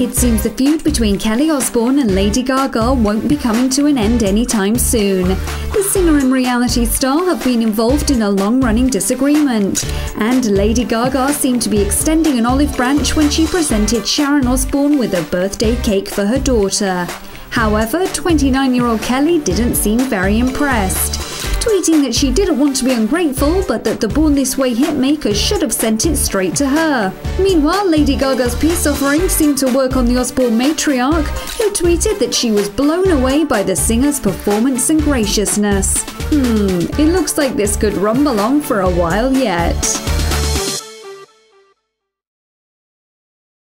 It seems the feud between Kelly Osbourne and Lady Gaga won't be coming to an end anytime soon. The singer and reality star have been involved in a long running disagreement, and Lady Gaga seemed to be extending an olive branch when she presented Sharon Osbourne with a birthday cake for her daughter. However, 29 year old Kelly didn't seem very impressed tweeting that she didn't want to be ungrateful, but that the Born This Way hitmaker should have sent it straight to her. Meanwhile, Lady Gaga's peace offering seemed to work on the Osbourne matriarch, who tweeted that she was blown away by the singer's performance and graciousness. Hmm, it looks like this could rumble on for a while yet.